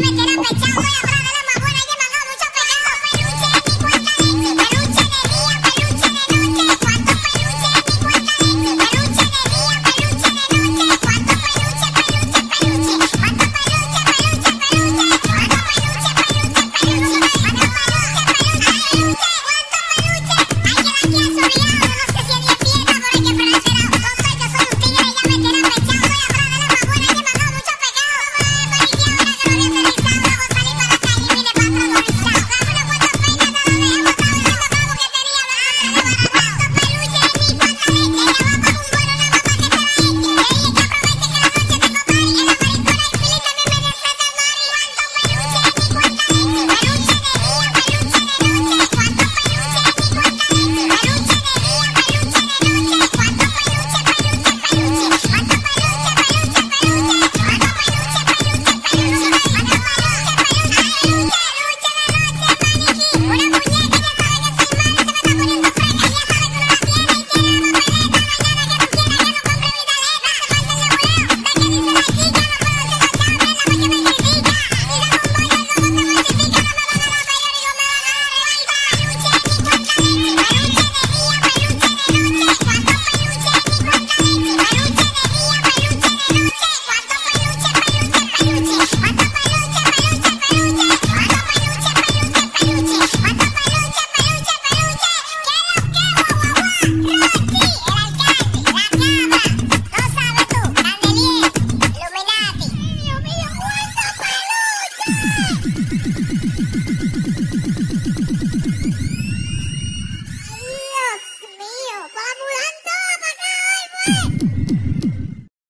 Bachao Dios mío, vamos volando güey.